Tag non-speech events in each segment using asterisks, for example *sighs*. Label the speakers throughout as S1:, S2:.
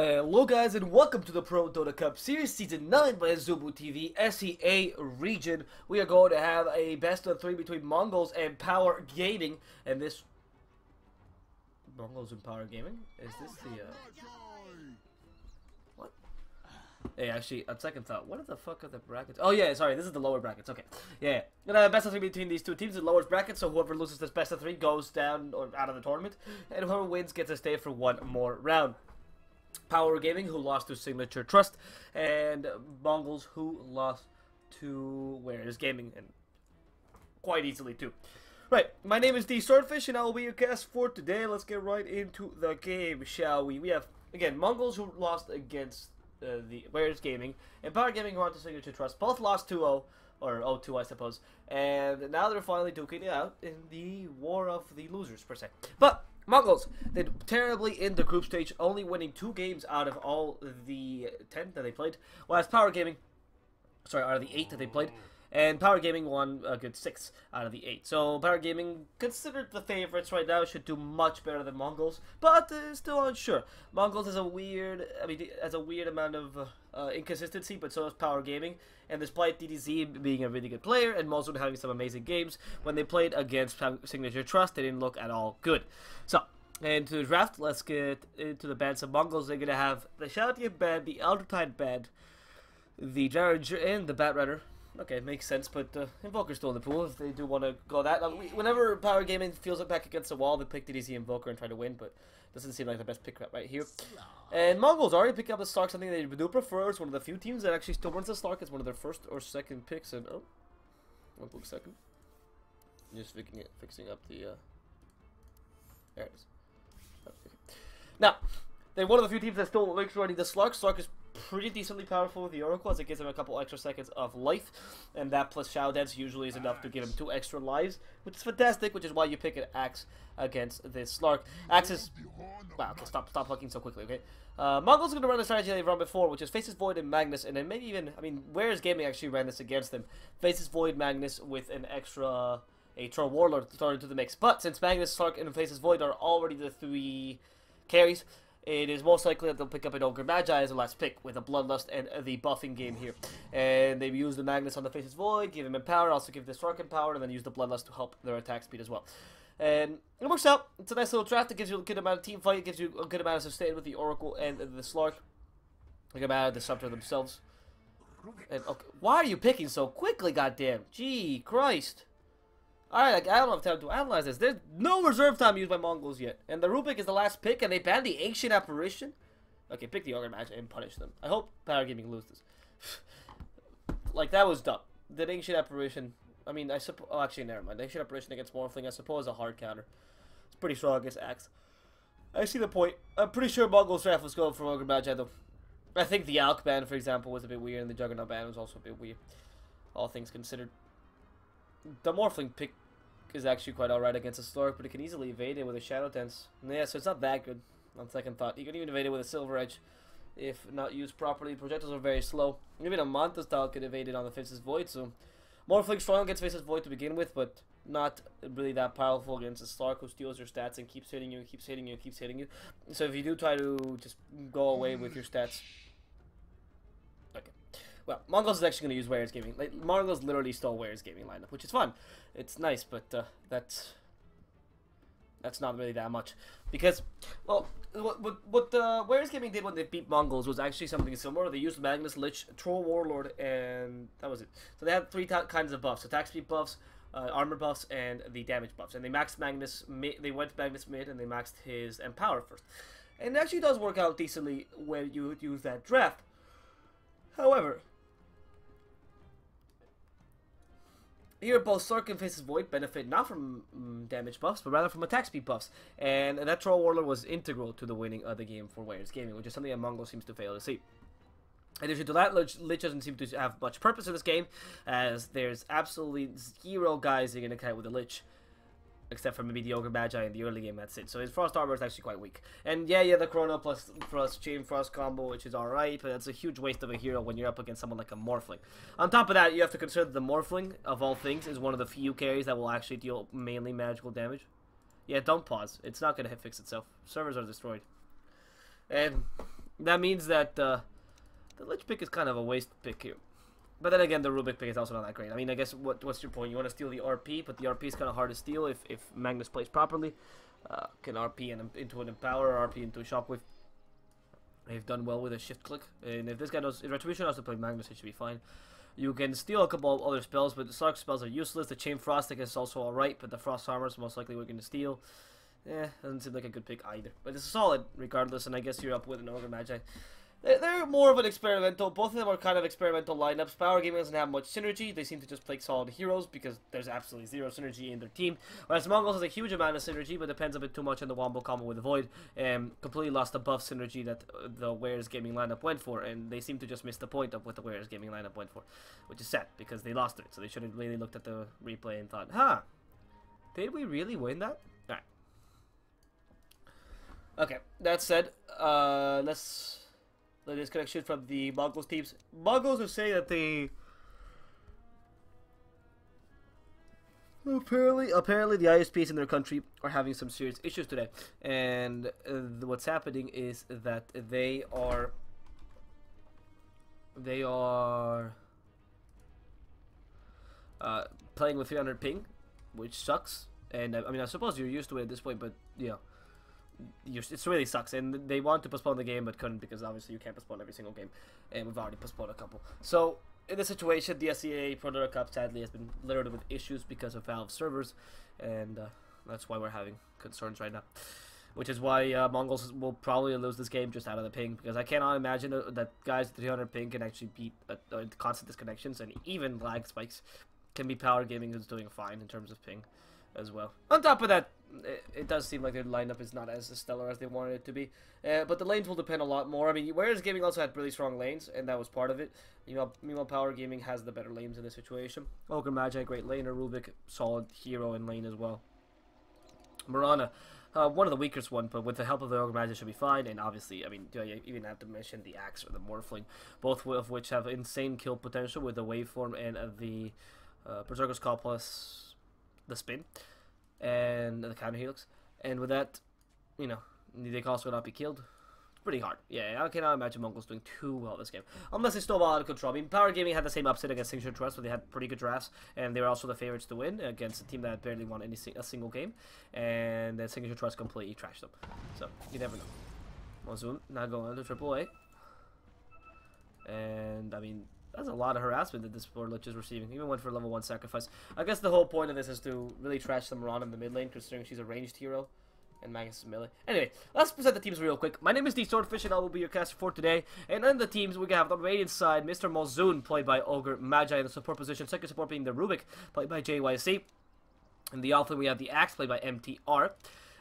S1: Hello guys and welcome to the Pro Dota Cup Series Season 9 by Azubu TV SEA region. We are going to have a best of three between Mongolz and Power Gaming. And this... Mongolz and Power Gaming? Is this the... Uh... What? Hey, actually, on second thought, what the fuck are the brackets? Oh yeah, sorry, this is the lower brackets, okay. Yeah, gonna have best of three between these two teams in lowest bracket, so whoever loses this best of three goes down or out of the tournament. And whoever wins gets to stay for one more round. Power Gaming, who lost to Signature Trust, and Mongolz, who lost to Warriors Gaming, and quite easily too. Right, my name is DSwordfish, and I will be your guest for today. Let's get right into the game, shall we? We have again Mongolz who lost against uh, the Warriors Gaming, and Power Gaming who won to Signature Trust. Both lost 2-0 or 0-2 I suppose, and now they're finally duking it out in the War of the Losers per se. But Mongolz did terribly in the group stage, only winning two games out of all the ten that they played. Whereas Power Gaming, sorry, out of the eight that they played, and Power Gaming won a good six out of the eight. So Power Gaming, considered the favorites right now, should do much better than Mongolz, but uh, still unsure. Mongolz has a weird, I mean, has a weird amount of uh, uh, inconsistency, but so does Power Gaming. And despite DDZ being a really good player and Mosul having some amazing games, when they played against Signature Trust, they didn't look at all good. So, and to the draft, let's get into the bands of Mongolz. They're going to have the Shoutian band, the Elder Tide band, the Jared and the Bat Rider. Okay, makes sense, but uh, Invoker's still in the pool if they do want to go that. Now, whenever Power Gaming feels like back against the wall, they pick DDZ Invoker and try to win, but doesn't seem like the best pick right here. And Mongolz already pick up the Slark, something they do prefer. It's one of the few teams that actually still runs the Slark. It's one of their first or second picks. And oh, one quick second. Just fixing it, fixing up the. Uh, there it is. Now, they're one of the few teams that still makes running the Slark. Slark is pretty decently powerful with the Oracle as it gives him a couple extra seconds of life, and that plus Shadow Dance usually is enough to give him two extra lives, which is fantastic, which is why you pick an Axe against this Slark. Axe is... Wow, okay, stop, stop plucking so quickly, okay? Uh, Mongolz going to run the strategy they've run before, which is Faceless Void and Magnus, and then maybe even... I mean, Warriors Gaming actually ran this against them? Faceless Void, Magnus with an extra... A Troll Warlord thrown into the mix. But since Magnus, Slark, and Faceless Void are already the three carries, it is most likely that they'll pick up an Ogre Magi as a last pick with a Bloodlust and the buffing game here. And they use the Magnus on the Faceless Void, give him Empower, also give the Slark Empower, and then use the Bloodlust to help their attack speed as well. And it works out. It's a nice little draft. It gives you a good amount of team fight. It gives you a good amount of sustain with the Oracle and the Slark. A good amount of the Disruptor themselves. And okay, why are you picking so quickly, goddamn? Gee, Christ. Alright, like, I don't have time to analyze this. There's no reserve time used by Mongolz yet. And the Rubik is the last pick, and they banned the Ancient Apparition? Okay, pick the Ogre match and punish them. I hope Power Gaming loses. *sighs* like, that was dumb. The Ancient Apparition, I mean, I suppose... Oh, actually, never mind. The Ancient Apparition against Morphling, I suppose, a hard counter. It's pretty strong against Axe. I see the point. I'm pretty sure Mongolz draft was going for Ogre Magi, though. I think the Alk ban, for example, was a bit weird, and the Juggernaut ban was also a bit weird. All things considered the Morphling pick is actually quite alright against a Slark, but it can easily evade it with a Shadow Dance. Yeah, so it's not that good on second thought. You can even evade it with a Silver Edge if not used properly. Projectiles are very slow. Even a Manta style could evade it on the Faceless Void, so Morphling strong against Faceless Void to begin with, but not really that powerful against a Slark who steals your stats and keeps hitting you, keeps hitting you, keeps hitting you. So if you do try to just go away with your stats, well, Mongolz is actually going to use Warriors Gaming. Like, Mongolz literally stole Warriors Gaming lineup, which is fun. It's nice, but uh, that's that's not really that much because, well, what what, what uh, Warriors Gaming did when they beat Mongolz was actually something similar. They used Magnus, Lich, Troll Warlord, and that was it. So they had three kinds of buffs: attack speed buffs, uh, armor buffs, and the damage buffs. And they maxed Magnus. They went Magnus mid, and they maxed his Empower first. And it actually does work out decently when you use that draft. However, Here, both Slark and Faces Void benefit not from mm, damage buffs, but rather from attack speed buffs. And that Troll Warlord was integral to the winning of the game for Wayne's Gaming, which is something that Mongol seems to fail to see. In addition to that, Lich, Lich doesn't seem to have much purpose in this game, as there's absolutely zero guys going to kite with a Lich except for maybe the Ogre Magi in the early game, that's it. So his Frost Armor is actually quite weak. And yeah, yeah, the Chrono plus, plus Chain Frost combo, which is alright, but that's a huge waste of a hero when you're up against someone like a Morphling. On top of that, you have to consider the Morphling, of all things, is one of the few carries that will actually deal mainly magical damage. Yeah, don't pause. It's not going to hit fix itself. Servers are destroyed. And that means that uh, the Lich pick is kind of a waste pick here. But then again, the Rubik pick is also not that great. I mean, I guess what what's your point? You want to steal the RP, but the RP is kind of hard to steal if, if Magnus plays properly. Uh, can RP and into an Empower, RP into a Shockwave. They've done well with a Shift Click. And if this guy knows, if Retribution knows to play Magnus, it should be fine. You can steal a couple of other spells, but the Slark spells are useless. The Chain Frost, I guess, is also alright, but the Frost Armor is most likely we're going to steal. Eh, doesn't seem like a good pick either. But it's solid regardless, and I guess you're up with an Ogre Magi. They're more of an experimental. Both of them are kind of experimental lineups. Power Gaming doesn't have much synergy. They seem to just play solid heroes because there's absolutely zero synergy in their team. Whereas Mongolz has a huge amount of synergy, but depends a bit too much on the Wombo combo with the Void. Um, completely lost the buff synergy that uh, the Warriors Gaming lineup went for, and they seem to just miss the point of what the Warriors Gaming lineup went for, which is sad because they lost it. So they should have really looked at the replay and thought, huh, did we really win that? Alright. Okay, that said, uh, let's the disconnection from the Mongolz teams. Mongolz are saying that they apparently apparently the ISPs in their country are having some serious issues today, and uh, what's happening is that they are they are uh, playing with 300 ping, which sucks. And I mean, I suppose you're used to it at this point, but yeah it really sucks. And they want to postpone the game, but couldn't because obviously you can't postpone every single game, and we've already postponed a couple. So in this situation, the SEA Pro Dota Cup sadly has been littered with issues because of Valve servers, and uh, that's why we're having concerns right now. Which is why uh, Mongolz will probably lose this game just out of the ping because I cannot imagine uh, that guys 300 ping can actually beat uh, uh, constant disconnections and even lag spikes can be power gaming who's doing fine in terms of ping as well. On top of that, it, it, does seem like their lineup is not as stellar as they wanted it to be. Uh, but the lanes will depend a lot more. I mean, Warriors Gaming also had really strong lanes, and that was part of it. You know, meanwhile, Power Gaming has the better lanes in this situation. Ogre Magi, great laner. Rubik, solid hero in lane as well. Mirana, uh, one of the weakest one, but with the help of the Ogre Magi should be fine. And obviously, I mean, do I even have to mention the Axe or the Morphling, both of which have insane kill potential with the Waveform and the uh, Berserker's Call plus the Spin and the counter helix. And with that, you know, they can also not be killed. It's pretty hard. Yeah, I cannot imagine Mongolz doing too well this game. Unless they stole out of control. I mean, Power Gaming had the same upset against Signature Trust, where they had pretty good drafts, and they were also the favorites to win against a team that barely won any a single game. And then Signature Trust completely trashed them. So, you never know. Monsoon now going to Triple A. And, I mean, that's a lot of harassment that this poor Lich is receiving. Even went for level 1 sacrifice. I guess the whole point of this is to really trash the around in the mid lane, considering she's a ranged hero. And Magnus is melee. Anyway, let's present the teams real quick. My name is DSwordfish, and I will be your caster for today. And in the teams, we have the Radiant side, Mr. Mozoon, played by Ogre Magi in the support position. Second support being the Rubik, played by JYC. In the offlane, we have the Axe, played by MTR.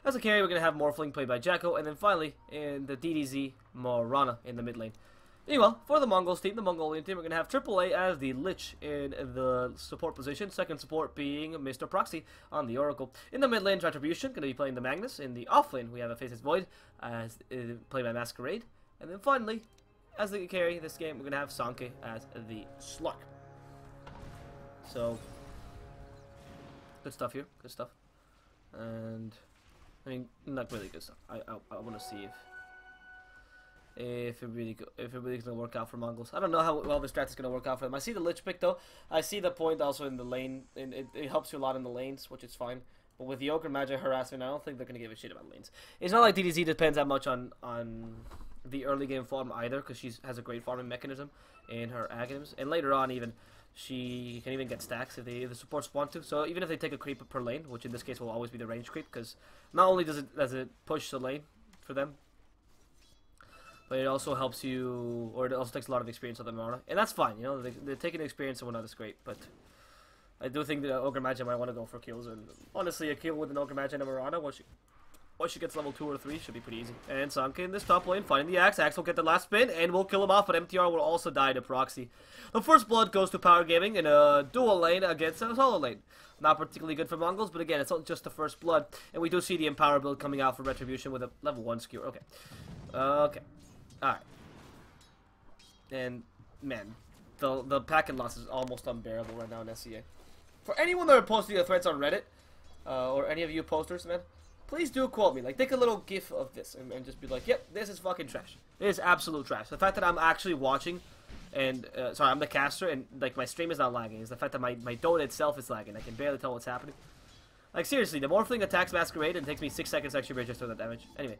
S1: As a carry, we're going to have Morphling, played by Jacko. And then finally, in the DDZ, Mirana in the mid lane. Anyway, for the Mongolz team, the Mongolian team, we're going to have AAA as the Lich in the support position. Second support being Mr. Proxy on the Oracle. In the mid lane, Retribution, going to be playing the Magnus. In the off lane, we have a Faceless Void, as uh, played by Masquerade. And then finally, as the carry this game, we're going to have Sanke as the Slark. So, good stuff here. Good stuff. And, I mean, not really good stuff. I, I, I want to see if if it really if it really gonna work out for Mongolz. I don't know how well the strat is gonna work out for them. I see the Lich pick though. I see the point also in the lane. and it, it helps you a lot in the lanes, which is fine. But with the Ogre Magi harassment, I don't think they're gonna give a shit about lanes. It's not like DDZ depends that much on on the early game farm either, because she has a great farming mechanism in her Aghanim's, and later on even she can even get stacks if, they, if the supports want to. So even if they take a creep per lane, which in this case will always be the range creep, because not only does it does it push the lane for them, but it also helps you, or it also takes a lot of experience on the Mirana, and that's fine. You know, they, they're taking experience and whatnot is great, but I do think that Ogre Magi might want to go for kills, and honestly, a kill with an Ogre Magi and a Marana once she, once she gets level 2 or 3 should be pretty easy. And Sanke in this top lane, finding the Axe. Axe will get the last spin, and will kill him off, but MTR will also die to Proxy. The first blood goes to Power Gaming in a dual lane against a solo lane. Not particularly good for Mongolz, but again, it's not just the first blood. And we do see the Empower build coming out for Retribution with a level 1 skewer. Okay. Uh, okay. Alright. And, man, the the packet loss is almost unbearable right now in SEA. For anyone that are posting their threats on Reddit, uh, or any of you posters, man, please do quote me. Like, take a little gif of this and, and just be like, yep, this is fucking trash. It is absolute trash. The fact that I'm actually watching and, uh, sorry, I'm the caster and, like, my stream is not lagging is the fact that my, my Dota itself is lagging. I can barely tell what's happening. Like, seriously, the Morphling attacks Masquerade and takes me 6 seconds to actually register the damage. Anyway,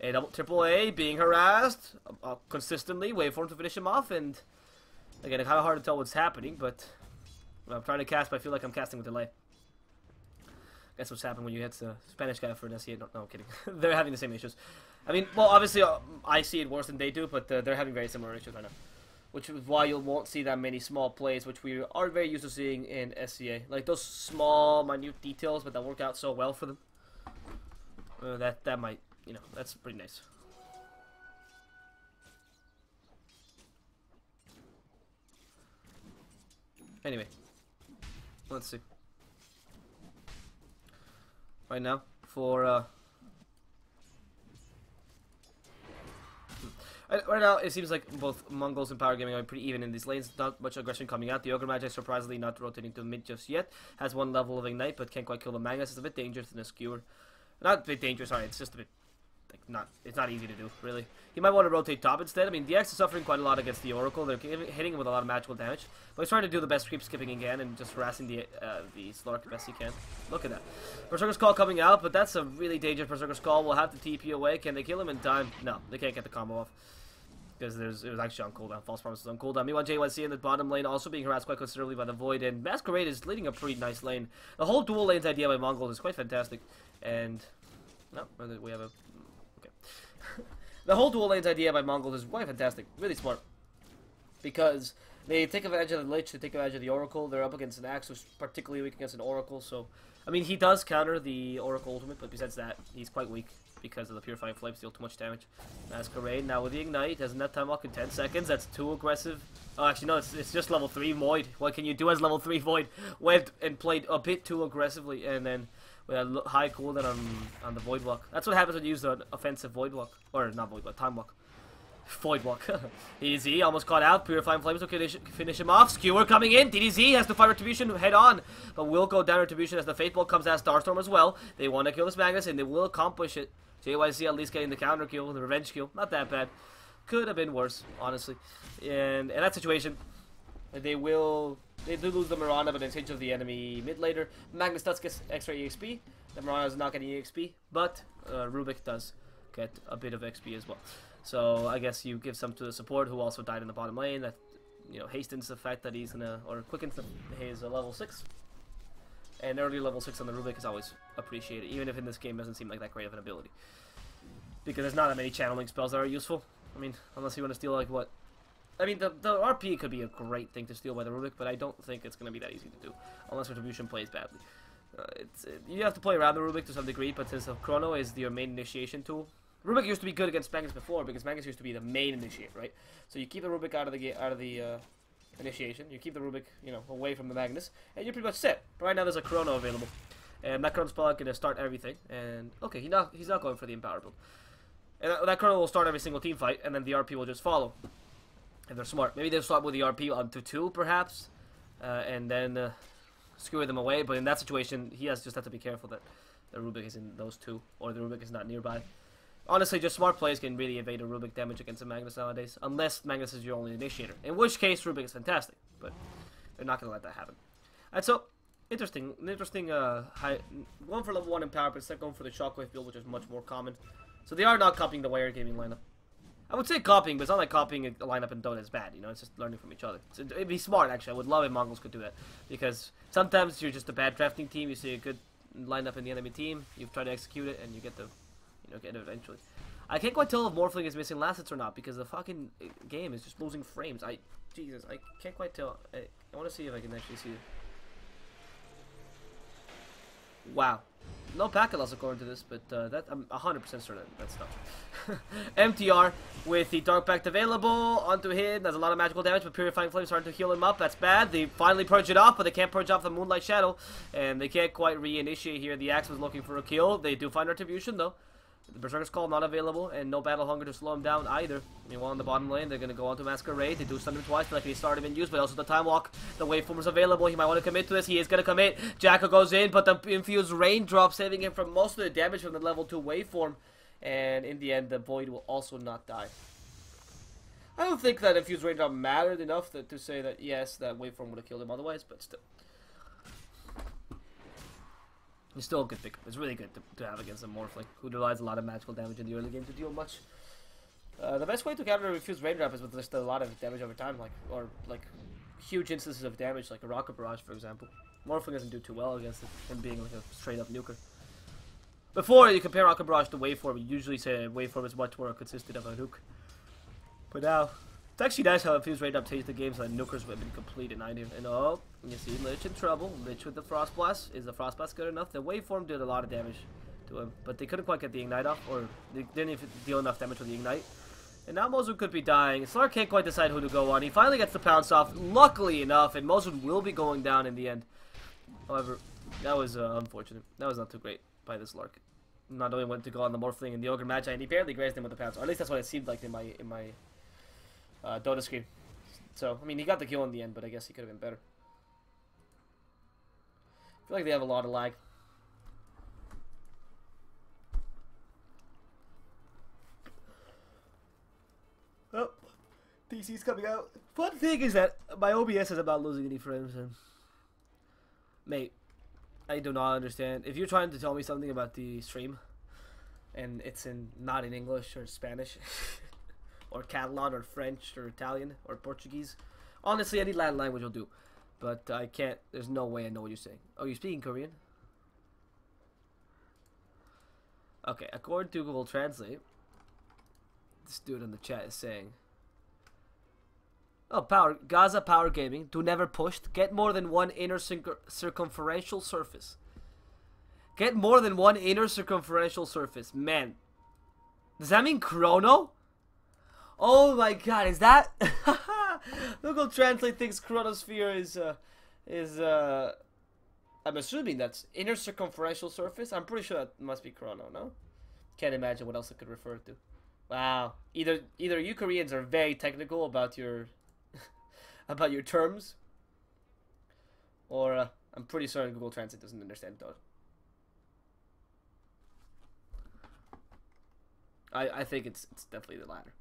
S1: a double, triple A being harassed uh, consistently, wait for him to finish him off, and, again, it's kind of hard to tell what's happening, but I'm trying to cast, but I feel like I'm casting with delay. Guess what's happened when you hit the Spanish guy for an SEA. No, no I'm kidding. *laughs* they're having the same issues. I mean, well, obviously, uh, I see it worse than they do, but uh, they're having very similar issues right now. Which is why you won't see that many small plays, which we are very used to seeing in SEA. Like those small, minute details, but that work out so well for them. Uh, that that might, you know, that's pretty nice. Anyway, let's see right now for uh, Right now, it seems like both Mongolz and Power Gaming are pretty even in these lanes. Not much aggression coming out. The Ogre Magi, surprisingly, not rotating to mid just yet. Has one level of Ignite, but can't quite kill the Magnus. It's a bit dangerous in a skewer. Not a bit dangerous, sorry. It's just a bit like not it's not easy to do really. He might want to rotate top instead. I mean, DX is suffering quite a lot against the Oracle. They're hitting him with a lot of magical damage, but he's trying to do the best creep skipping again and just harassing the uh, the Slark best he can. Look at that. Berserker's Call coming out, but that's a really dangerous Berserker's Call. We'll have to TP away. Can they kill him in time? No, they can't get the combo off. Because there's it was actually on cooldown. False promises on cooldown. Meanwhile, JYC in the bottom lane also being harassed quite considerably by the Void, and Masquerade is leading a pretty nice lane. The whole dual lanes idea by Mongol is quite fantastic, and no, we have a the whole dual lanes idea by Mongolz is quite fantastic. Really smart. Because they take advantage of the Lich, they take advantage of the Oracle. They're up against an Axe, who's particularly weak against an Oracle. So, I mean, he does counter the Oracle Ultimate, but besides that, he's quite weak because of the Purifying Flames deal too much damage. Masquerade now with the Ignite has a net time lock in 10 seconds. That's too aggressive. Oh, actually, no, it's, it's just level 3 Void. What can you do as level 3 Void? Went and played a bit too aggressively, and then with a high cooldown on, on the Void Block. That's what happens when you use the offensive Void Block. Or, not Void Block, Time Block. *laughs* Void Block. *laughs* Easy, almost caught out. Purifying Flames will finish, finish him off. Skewer coming in. DDZ has to fight Retribution head on. But will go down Retribution as the Bolt comes out Starstorm as well. They want to kill this Magnus and they will accomplish it. JYC at least getting the counter kill, the revenge kill. Not that bad. Could have been worse, honestly. And in that situation, they will they do lose the Mirana, but it's hinge of the enemy mid later. Magnus does get extra EXP. The Mirana is not getting EXP, but uh, Rubik does get a bit of XP as well. So I guess you give some to the support who also died in the bottom lane. That you know hastens the fact that he's gonna or quickens the, his uh, level six. And early level six on the Rubik is always appreciated, even if in this game doesn't seem like that great of an ability. Because there's not that many channeling spells that are useful. I mean, unless you want to steal like what I mean, the, the RP could be a great thing to steal by the Rubik, but I don't think it's going to be that easy to do, unless Retribution plays badly. Uh, it's it, You have to play around the Rubik to some degree, but since Chrono is your main initiation tool, Rubik used to be good against Magnus before, because Magnus used to be the main initiate, right? So you keep the Rubik out of the out of the uh, initiation, you keep the Rubik, you know, away from the Magnus, and you're pretty much set. But right now there's a Chrono available. And that Chrono going to start everything, and okay, he not, he's not going for the Empower build. And that, that Chrono will start every single team fight, and then the RP will just follow if they're smart. Maybe they'll start with the RP onto two, perhaps, uh, and then uh, skewer them away. But in that situation, he has just have to be careful that the Rubik is in those two, or the Rubik is not nearby. Honestly, just smart plays can really evade a Rubik damage against a Magnus nowadays, unless Magnus is your only initiator. In which case, Rubik is fantastic, but they're not going to let that happen. And so, interesting, interesting, uh, high, one for level 1 in power, but second going for the Shockwave build, which is much more common. So they are not copying the Wire Gaming lineup. I would say copying, but it's not like copying a lineup in Dota is bad. You know, it's just learning from each other. So it'd be smart, actually. I would love if Mongolz could do that because sometimes you're just a bad drafting team. You see a good lineup in the enemy team, you try to execute it, and you get the, you know, get it eventually. I can't quite tell if Morphling is missing last or not because the fucking uh, game is just losing frames. I, Jesus, I can't quite tell. I, I want to see if I can actually see it. Wow. No packet loss according to this, but uh, that I'm 100% certain that's not true. *laughs* MTR with the Dark Pact available onto him. There's a lot of magical damage, but Purifying Flame starting to heal him up. That's bad. They finally purge it off, but they can't purge off the Moonlight Shadow, and they can't quite reinitiate here. The Axe was looking for a kill. They do find Retribution, though. The Berserker's Call not available, and no Battle Hunger to slow him down either. Meanwhile, in the bottom lane, they're going to go on to Masquerade. They do stun him twice, but like he started been used, but also the Time Walk. The Waveform is available. He might want to commit to this. He is to commit. Jackal goes in, but the Infused Raindrop saving him from most of the damage from the level 2 Waveform. And in the end, the Void will also not die. I don't think that Infused Raindrop mattered enough to, to say that, yes, that Waveform would have killed him otherwise, but still. He's still a good pick. It's really good to, to have against a Morphling, who relies a lot of magical damage in the early game to deal much. Uh, the best way to counter a Infused Raindrop is with just a lot of damage over time, like or like huge instances of damage, like a Rocket Barrage, for example. Morphling doesn't do too well against it, him being like a straight up nuker. Before you compare Rocket Barrage to Waveform, you usually say Waveform is much more consistent of a nuke. But now, it's actually nice how Infused Raindrop takes the games like nukers have been complete in 90. And oh, you see Lich in trouble. Lich with the Frost Blast. Is the Frost Blast good enough? The Waveform did a lot of damage to him, but they couldn't quite get the Ignite off, or they didn't even deal enough damage with the Ignite. And now Mozu could be dying. Slark can't quite decide who to go on. He finally gets the pounce off, luckily enough, and Mozu will be going down in the end. However, that was uh, unfortunate. That was not too great by this Slark. Not only went to go on the Morphling and the Ogre Magi, and he barely grazed him with the pounce. Or at least that's what it seemed like in my in my uh, Dota screen. So, I mean, he got the kill in the end, but I guess he could have been better. I feel like they have a lot of lag. Oh, DC's coming out. Fun thing is that my OBS is about losing any frames, and mate, I do not understand. If you're trying to tell me something about the stream, and it's in not in English or Spanish, *laughs* or Catalan or French or Italian or Portuguese, honestly, any Latin language will do. But I can't. There's no way I know what you're saying. Oh, you're speaking Korean? Okay, according to Google Translate, this dude in the chat is saying. Oh, power Gaza Power Gaming. Do never pushed. Get more than one inner circumferential surface. Get more than one inner circumferential surface. Man, does that mean Chrono? Oh my God, is that? *laughs* Google Translate thinks chronosphere is uh, is uh, I'm assuming that's inner circumferential surface. I'm pretty sure that must be chrono. No, can't imagine what else it could refer to. Wow, either either you Koreans are very technical about your *laughs* about your terms, or uh, I'm pretty certain Google Translate doesn't understand those. I I think it's it's definitely the latter.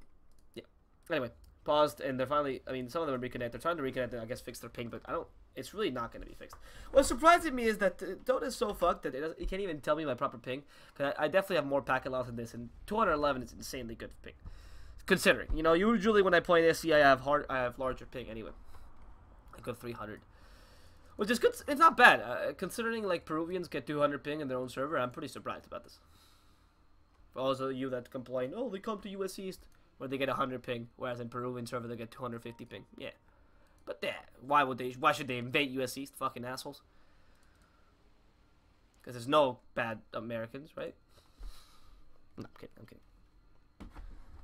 S1: Yeah. Anyway paused, and they're finally. I mean, some of them are reconnect. They're trying to reconnect and I guess fix their ping, but I don't. It's really not going to be fixed. What's surprising me is that uh, Dota is so fucked that it, it can't even tell me my proper ping. Cause I, I definitely have more packet loss than this, and 211 is insanely good ping. Considering, you know, usually when I play in SC, I have hard, I have larger ping anyway. I go 300, which is good. It's not bad uh, considering like Peruvians get 200 ping in their own server. I'm pretty surprised about this. For also you that complain, oh, they come to US East where they get 100 ping, whereas in Peruvian server they get 250 ping. Yeah. But yeah, why would they? Why should they invade US East? Fucking assholes. Because there's no bad Americans, right? No, I'm kidding. I'm kidding.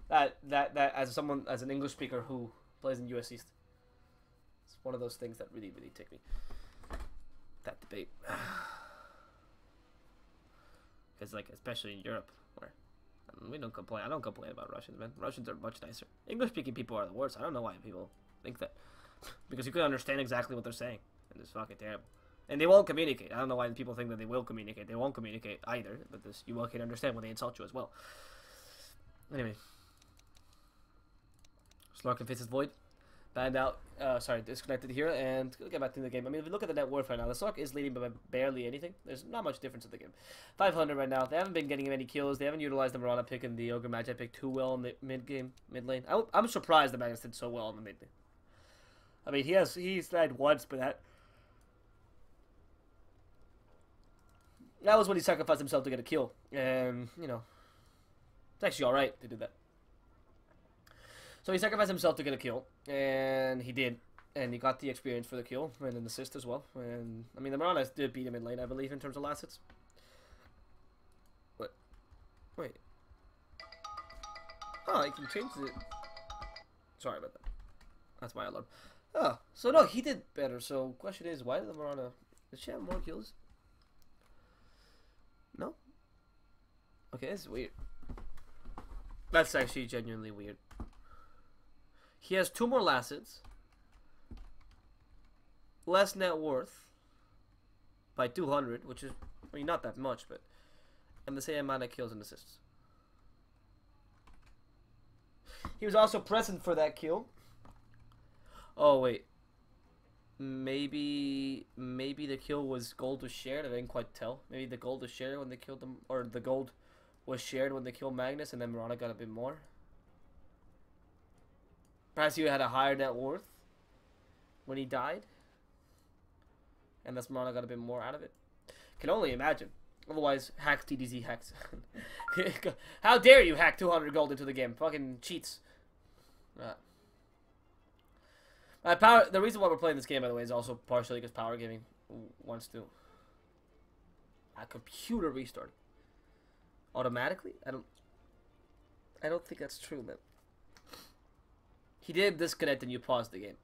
S1: That that that as someone as an English speaker who plays in US East, it's one of those things that really really tick me. That debate. *sighs* Because like especially in Europe, we don't complain. I don't complain about Russians, man. Russians are much nicer. English-speaking people are the worst. I don't know why people think that. *laughs* because you can understand exactly what they're saying. And it's fucking terrible. And they won't communicate. I don't know why people think that they will communicate. They won't communicate either. But this, you will can understand when they insult you as well. Anyway. Slark and Faces Void banned out, uh, sorry, disconnected here, and get back to the game. I mean, if you look at the net worth right now, the stock is leading by barely anything. There's not much difference in the game. 500 right now. They haven't been getting any kills. They haven't utilized the Mirana pick and the Ogre Magi pick too well in the mid game, mid lane. I, am surprised the Magnus did so well in the mid lane. I mean, he has he's died once, but that that was when he sacrificed himself to get a kill, and you know, it's actually all right to do that. So he sacrificed himself to get a kill, and he did. And he got the experience for the kill and an assist as well. And I mean, the Mirana did beat him in lane, I believe, in terms of last hits. What? Wait. Oh, ah, I can change it. Sorry about that. That's my alarm. Oh, so no, he did better. So question is, why did the Mirana? Did she have more kills? No. Okay, this is weird. That's actually genuinely weird. He has two more last hits. Less net worth. By 200, which is, I mean, not that much, but. And the same amount of kills and assists. He was also present for that kill. Oh, wait. Maybe maybe the kill was gold was shared. I didn't quite tell. Maybe the gold was shared when they killed them, or the gold was shared when they killed Magnus, and then Mirana got a bit more. Perhaps you had a higher net worth when he died, and thus Mirana got a bit more out of it. Can only imagine. Otherwise, hack DDZ hacks. *laughs* How dare you hack 200 gold into the game? Fucking cheats. Uh. Uh, power. The reason why we're playing this game, by the way, is also partially because Power Gaming wants to. A computer restart. Automatically? I don't. I don't think that's true, man. He did disconnect and you paused the game.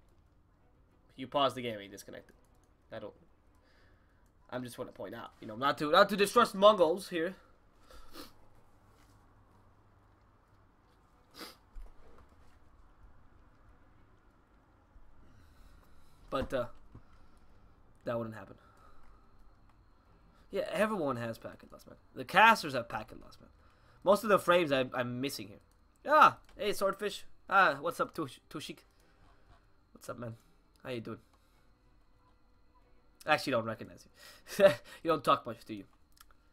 S1: You paused the game and he disconnected. I don't. I'm just want to point out, you know, not to not to distrust Mongolz here. But uh, that wouldn't happen. Yeah, everyone has packet loss, man. The casters have packet loss, man. Most of the frames I, I'm missing here. Ah, hey, Swordfish. Ah, what's up, Tush Tushik? What's up, man? How you doing? I actually don't recognize you. *laughs* you don't talk much, do you?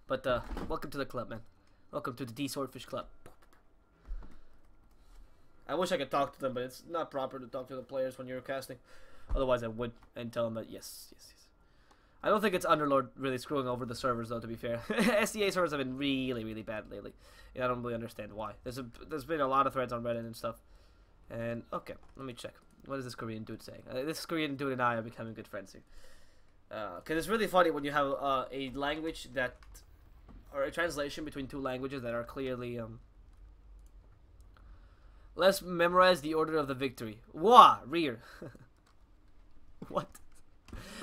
S1: But uh, welcome to the club, man. Welcome to the DSwordfish Club. I wish I could talk to them, but it's not proper to talk to the players when you're casting. Otherwise, I would and tell them that yes, yes, yes. I don't think it's Underlord really screwing over the servers, though. To be fair, *laughs* SEA servers have been really, really bad lately. I don't really understand why. There's a, there's been a lot of threads on Reddit and stuff. And okay, let me check. What is this Korean dude saying? Uh, this Korean dude and I are becoming good friends here. Because uh, it's really funny when you have uh, a language that, or a translation between two languages that are clearly um. Let's memorize the order of the victory. Wah, rear. *laughs* what?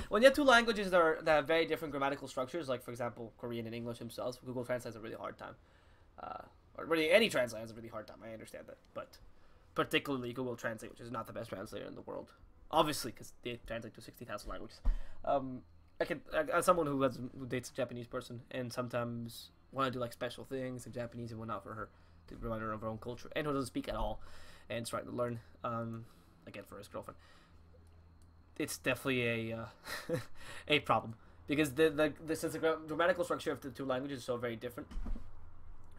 S1: When you have two languages that, are, that have very different grammatical structures, like for example Korean and English themselves, Google Translate has a really hard time. Uh, or really any translate has a really hard time. I understand that, but particularly Google Translate, which is not the best translator in the world, obviously because they translate to sixty thousand languages. Um, I can, as someone who has who dates a Japanese person and sometimes want to do like special things in Japanese and whatnot for her to remind her of her own culture, and who doesn't speak at all, and is trying to learn. Um, again for his girlfriend it's definitely a uh, *laughs* a problem because the, the the since the grammatical structure of the two languages is so very different,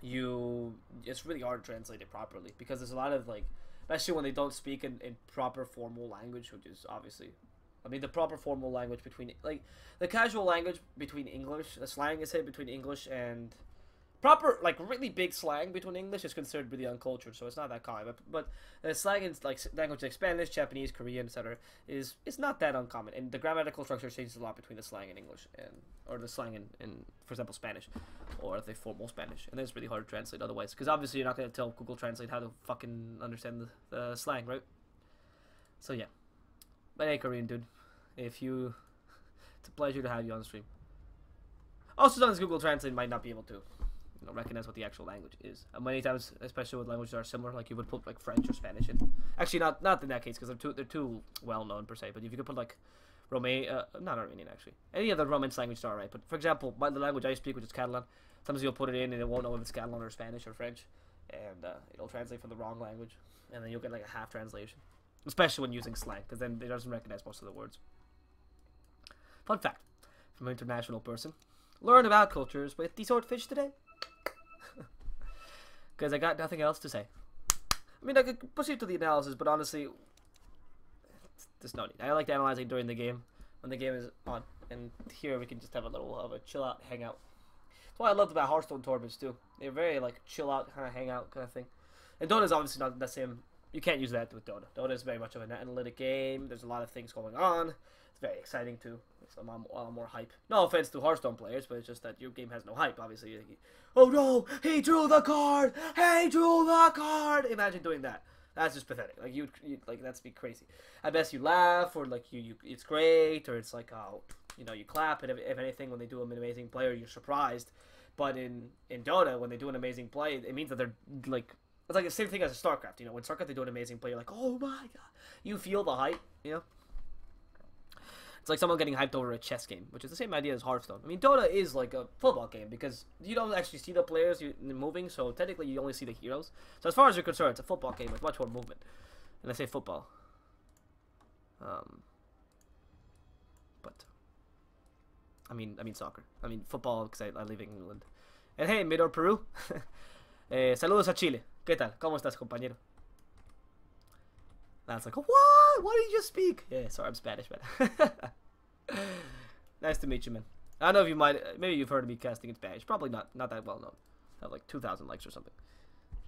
S1: you it's really hard to translate it properly because there's a lot of like especially when they don't speak in, in proper formal language, which is obviously I mean the proper formal language between like the casual language between English, the slang is say between English and proper like really big slang between English is considered really uncultured, so it's not that common. But, but uh, slang in like language like Spanish, Japanese, Korean, etc. is it's not that uncommon, and the grammatical structure changes a lot between the slang in English and or the slang in, in for example Spanish, or the formal Spanish, and then it's really hard to translate otherwise because obviously you're not going to tell Google Translate how to fucking understand the, the slang, right? So yeah, but hey, Korean dude, if you, *laughs* it's a pleasure to have you on stream. Also, sometimes Google Translate might not be able to you know, recognize what the actual language is. And many times, especially with languages that are similar, like you would put like French or Spanish in. Actually, not not in that case because they're too they're too well known per se. But if you could put like Romanian, uh, not Romanian actually, any other Romance language is alright. But for example, my, the language I speak, which is Catalan, sometimes you'll put it in and it won't know if it's Catalan or Spanish or French, and uh, it'll translate from the wrong language, and then you'll get like a half translation. Especially when using slang, because then it doesn't recognize most of the words. Fun fact from an international person. Learn about cultures with the swordfish today because I got nothing else to say. I mean, I could proceed to the analysis, but honestly, there's no need. I like analyzing during the game when the game is on, and here we can just have a little of a chill out, hang out. That's why I loved about Hearthstone tournaments too. They're very like chill out, kind of hang out kind of thing. And Dota is obviously not the same. You can't use that with Dota. Dota is very much of an analytic game. There's a lot of things going on. It's very exciting too. A lot, a lot more hype. No offense to Hearthstone players, but it's just that your game has no hype. Obviously, oh no, he drew the card. He drew the card. Imagine doing that. That's just pathetic. Like you, like that's be crazy. At best, you laugh or like you, you, it's great, or it's like oh, you know, you clap. And if, if anything, when they do an amazing play, or you're surprised. But in in Dota, when they do an amazing play, it means that they're like It's like the same thing as a StarCraft. You know, when StarCraft they do an amazing play, you're like, oh my god, you feel the hype. You know. It's like someone getting hyped over a chess game, which is the same idea as Hearthstone. I mean, Dota is like a football game because you don't actually see the players moving, so technically you only see the heroes. So as far as you're concerned, it's a football game with much more movement. And I say football. Um, but I mean, I mean soccer. I mean football because I, I live in England. And hey, Midor Peru. *laughs* eh, saludos a Chile. ¿Qué tal? ¿Cómo estás, compañero? That's like, what? What did you just speak? Yeah, sorry, I'm Spanish, man. *laughs* nice to meet you, man. I don't know if you might, maybe you've heard of me casting in Spanish. Probably not, not that well known. I have like 2,000 likes or something.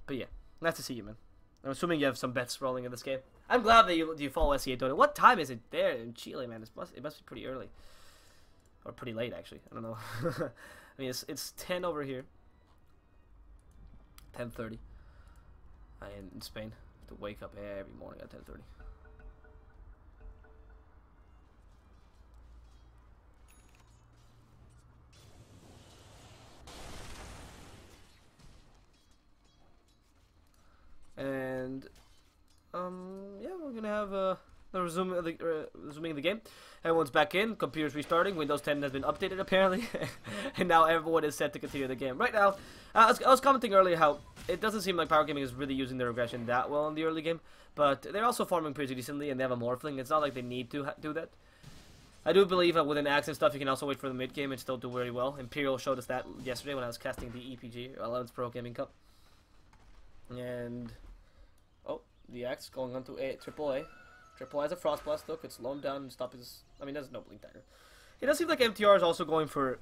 S1: But yeah, nice to see you, man. I'm assuming you have some bets rolling in this game. I'm glad that you you follow SEA Dota. What time is it there in Chile, man? It must, it must be pretty early. Or pretty late, actually. I don't know. *laughs* I mean, it's, it's 10 over here. 10.30. in Spain to wake up every morning at 10.30. the resume, the, uh, resuming the game. Everyone's back in. Computer's restarting. Windows 10 has been updated apparently, *laughs* and now everyone is set to continue the game. Right now, uh, I, was, I was commenting earlier how it doesn't seem like Power Gaming is really using their regression that well in the early game, but they're also farming pretty decently, and they have a Morphling. It's not like they need to do that. I do believe that with an axe and stuff, you can also wait for the mid game and still do very well. Imperial showed us that yesterday when I was casting the EPG 11th Pro Gaming Cup. And oh, the axe going on to a triple A. Triple has a Frost Blast though, could slow him down and stop his... I mean, there's no Blink Dagger. It does seem like MTR is also going for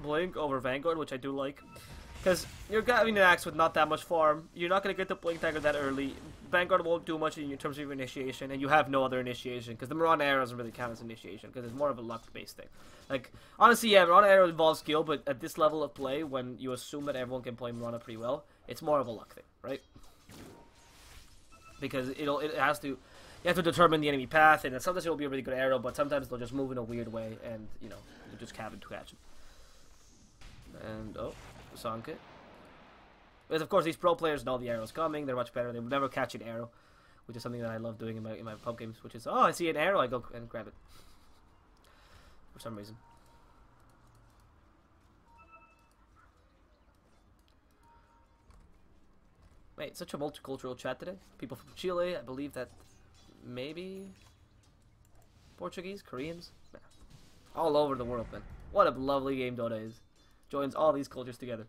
S1: Blink over Vanguard, which I do like. Because you're having an axe with not that much farm. You're not going to get the Blink Dagger that early. Vanguard won't do much in terms of initiation, and you have no other initiation. Because the Mirana Arrow doesn't really count as initiation, because it's more of a luck-based thing. Like, honestly, yeah, Mirana Arrow involves skill, but at this level of play, when you assume that everyone can play Mirana pretty well, it's more of a luck thing, right? Because it'll it has to you have to determine the enemy path, and sometimes it'll be a really good arrow, but sometimes they'll just move in a weird way, and, you know, you just cabin to catch them. And, oh, Sanke. But of course, these pro players know the arrow's coming, they're much better, they will never catch an arrow, which is something that I love doing in my, in my pub games, which is, oh, I see an arrow, I go and grab it. For some reason. Wait, such a multicultural chat today. People from Chile, I believe that maybe Portuguese, Koreans, all over the world, man. What a lovely game Dota is. Joins all these cultures together.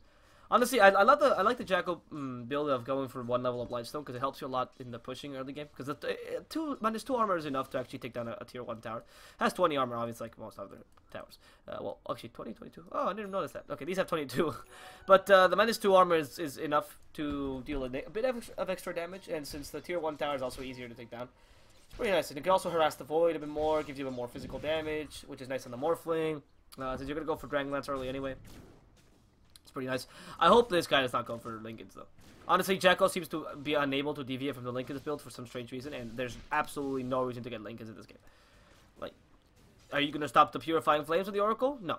S1: Honestly, I, I love the I like the Jackal mm, build of going for one level of Blightstone because it helps you a lot in the pushing early game. Because uh, two minus two armor is enough to actually take down a, a, tier one tower. Has 20 armor, obviously, like most other towers. Uh, well, actually 20, 22. Oh, I didn't notice that. Okay, these have 22, *laughs* but uh, the minus two armor is, is enough to deal a, a bit of, of extra damage. And since the tier one tower is also easier to take down, Pretty nice. And it can also harass the Void a bit more, gives you a bit more physical damage, which is nice on the Morphling. Uh, since you're going to go for Dragon Lance early anyway. It's pretty nice. I hope this guy does not go for Linken's, though. Honestly, Jacko seems to be unable to deviate from the Linken's build for some strange reason, and there's absolutely no reason to get Linken's in this game. Like, are you going to stop the Purifying Flames with the Oracle? No.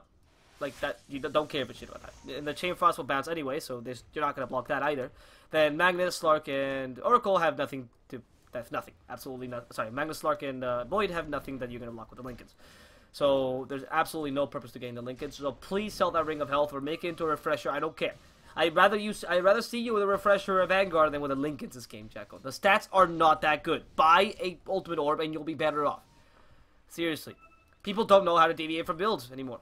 S1: Like, that, you don't care it's shit about that. And the Chain Frost will bounce anyway, so this you're not going to block that either. Then Magnus, Slark, and Oracle have nothing to that's nothing. Absolutely not. Sorry, Magnus Slark and uh, Void have nothing that you're going to block with the Linkens. So there's absolutely no purpose to gain the Linkens. So please sell that Ring of Health or make it into a refresher. I don't care. I'd rather use. I'd rather see you with a refresher of Vanguard than with a Linkens this game, Jacko. The stats are not that good. Buy a Ultimate Orb and you'll be better off. Seriously, people don't know how to deviate from builds anymore.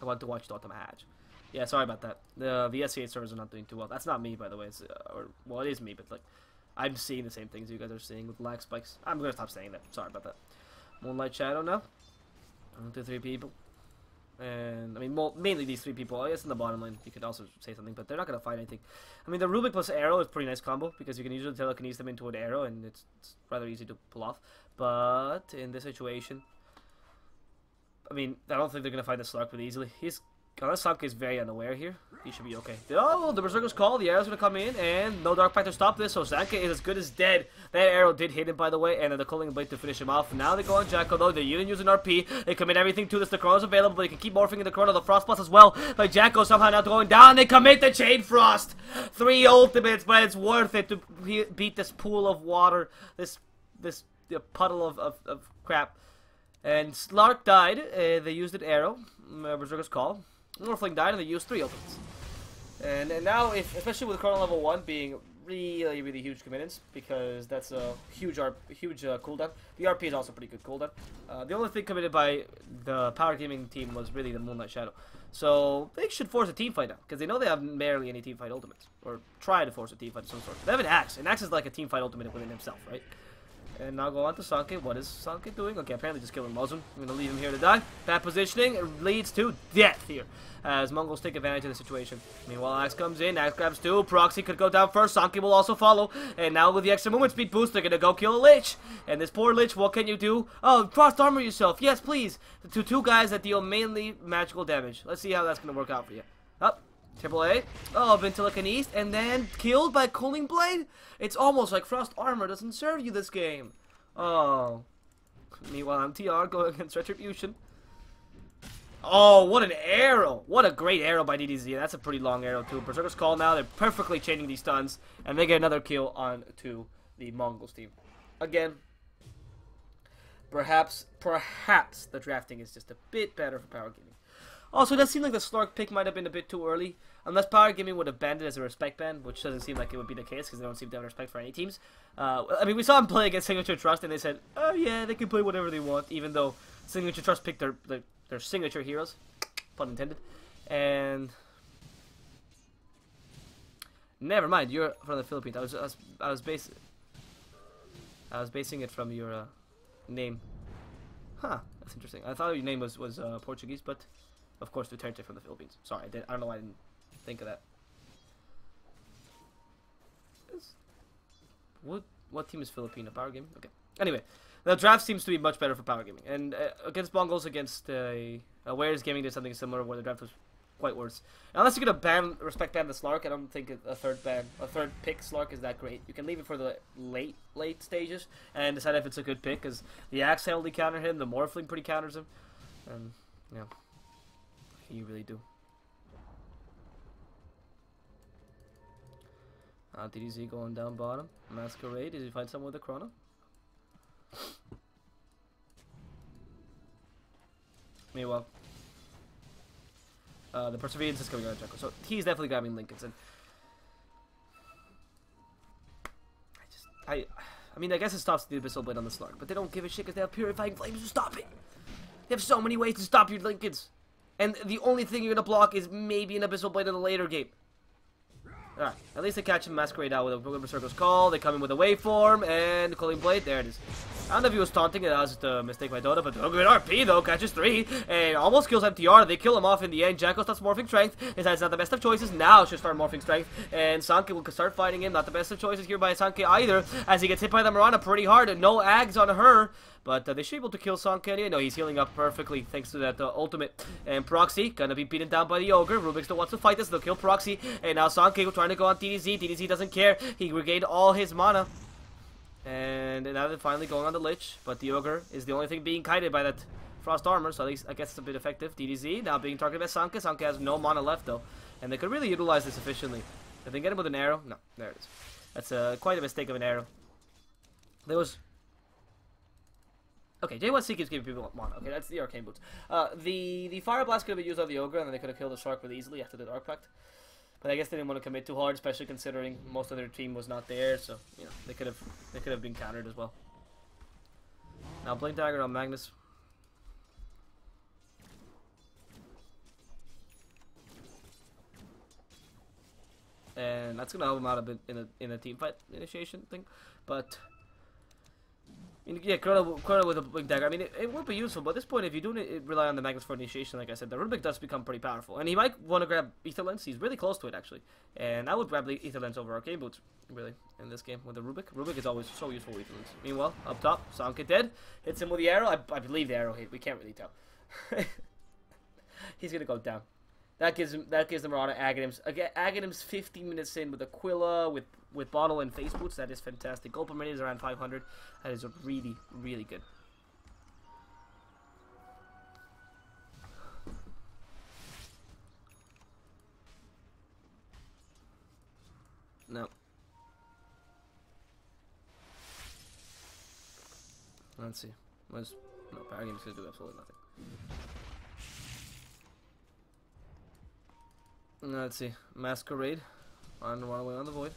S1: I want to watch Dota Hatch. Yeah, sorry about that. The the SEA servers are not doing too well. That's not me, by the way. It's, uh, or well, it is me, but like, I'm seeing the same things you guys are seeing with lag spikes. I'm gonna stop saying that. Sorry about that. Moonlight Shadow now. One, two, three people. And I mean, mainly these three people. I guess in the bottom lane, you could also say something, but they're not gonna fight anything. I mean, the Rubik plus arrow is pretty nice combo because you can usually telekinesis them into an arrow, and it's, it's rather easy to pull off. But in this situation, I mean, I don't think they're gonna find the Slark really easily. He's Sanke is very unaware here, he should be okay. Oh, the Berserker's call. The arrow's gonna come in, and no Dark Pact to stop this. So Sanke is as good as dead. That arrow did hit him, by the way, and then the Culling Blade to finish him off. Now they go on Jackal, though. They even use an RP. They commit everything to this. The Chrono's available, they can keep morphing in the Chrono. The Frost Blast as well. But Jackal somehow not going down. They commit the Chain Frost. Three ultimates, but it's worth it to beat this pool of water. This this puddle of, of, of crap. And Slark died. Uh, they used an arrow. Uh, Berserker's Call. Morphling died, and they used three ultimates. And, and now, if, especially with Chrono level 1 being really, really huge commitments, because that's a huge R huge uh, cooldown. The RP is also pretty good cooldown. Uh, the only thing committed by the Power Gaming team was really the Moonlight Shadow. So they should force a team fight now, because they know they have barely any team fight ultimates. Or try to force a team fight of some sort. They have an Axe, and Axe is like a team fight ultimate within himself, right? And now go on to Sanke. What is Sanke doing? Okay, apparently just killing Muslim. I'm going to leave him here to die. Bad positioning leads to death here. As Mongolz take advantage of the situation. Meanwhile, Axe comes in. Axe grabs two. Proxy could go down first. Sanke will also follow. And now with the extra movement speed boost, they're going to go kill a Lich. And this poor Lich, what can you do? Oh, frost armor yourself. Yes, please. To two guys that deal mainly magical damage. Let's see how that's going to work out for you. Triple A. Oh, Ventilican East, and then killed by Culling Blade? It's almost like Frost Armor doesn't serve you this game. Oh. Meanwhile, MTR going against Retribution. Oh, what an arrow! What a great arrow by DDZ. That's a pretty long arrow, too. Berserker's Call now. They're perfectly chaining these stuns, and they get another kill on to the Mongolz team. Again, perhaps, perhaps the drafting is just a bit better for Power Gaming. Also, it does seem like the Slark pick might have been a bit too early. Unless Power Gaming would have banned it as a respect ban, which doesn't seem like it would be the case because they don't seem to have respect for any teams. Uh, I mean, we saw them play against Signature Trust, and they said, "Oh yeah, they can play whatever they want," even though Signature Trust picked their their, their signature heroes, pun intended. And never mind, you're from the Philippines. I was I was, I was basing I was basing it from your uh, name. Huh, that's interesting. I thought your name was was uh, Portuguese, but of course, Duterte from the Philippines. Sorry, I, did, I don't know why I didn't think of that. What what team is Filipino? Power Gaming? Okay. Anyway, the draft seems to be much better for Power Gaming. And uh, against Mongolz, against uh, Gaming did something similar where the draft was quite worse. Unless you're gonna ban respect ban the Slark, I don't think a third ban, a third pick Slark is that great. You can leave it for the late late stages and decide if it's a good pick, because the Axe heavily counter him, the Morphling pretty counters him, and yeah. You really do. DDZ going down bottom. Masquerade. Did you find someone with a chrono? Meanwhile, uh, the Perseverance is coming on Jacko. So he's definitely grabbing Linken's. And I just, I, I mean, I guess it stops the Abyssal Blade on the Slark, but they don't give a shit because they have Purifying Flames to stop it. They have so many ways to stop your Linken's. And the only thing you're to block is maybe an Abyssal Blade in the later game. Alright, at least they catch him Masquerade out with a Berserker's Call. They come in with a Waveform and Culling Blade. There it is. I don't know if he was taunting it. That was just a mistake by Dota, but good RP though. Catches three and almost kills MTR. They kill him off in the end. Jacko starts morphing strength. Head's not the best of choices. Now should start morphing strength. And Sanke will start fighting him. Not the best of choices here by Sanke either. As he gets hit by the Mirana pretty hard. And no ags on her. But uh, they should be able to kill Sanke anyway. No, he's healing up perfectly thanks to that uh, ultimate. And Proxy gonna be beaten down by the Ogre. Rubik still wants to fight this. They'll kill Proxy. And now Sanke trying to go on DDZ. DDZ doesn't care. He regained all his mana. And now they're finally going on the Lich. But the Ogre is the only thing being kited by that Frost Armor. So at least I guess it's a bit effective. DDZ now being targeted by Sanke. Sanke has no mana left though. And they could really utilize this efficiently. If they get him with an arrow. No, there it is. That's uh, quite a mistake of an arrow. There was Okay, JYC keeps giving people mana. Okay, that's the Arcane Boots. Uh, the the Fire Blast could have been used on the Ogre, and then they could have killed the Slark really easily after the Dark Pact. But I guess they didn't want to commit too hard, especially considering most of their team was not there. So you know they could have they could have been countered as well. Now Blink Dagger on Magnus. And that's gonna help him out a bit in a in a team fight initiation thing, but yeah, Chrono, Chrono with a big dagger. I mean, it, it would be useful, but at this point, if you do it, rely on the Magnus for initiation, like I said, the Rubik does become pretty powerful. And he might want to grab Aether Lens. He's really close to it, actually. And I would grab the Aether Lens over Arcane Boots, really, in this game with the Rubik. Rubik is always so useful with Aether Lens. Meanwhile, up top, Sanke dead. Hits him with the arrow. I, I believe the arrow hit. We can't really tell. *laughs* He's going to go down. That gives them that gives them of Aghanims. Again, Aghanims 15 minutes in with Aquila, with with Bottle and Phase Boots. That is fantastic. Gold per minute is around 500. That is really really good. No. Let's see. Let's no games gonna do absolutely nothing. Let's see. Masquerade. On run away on the void.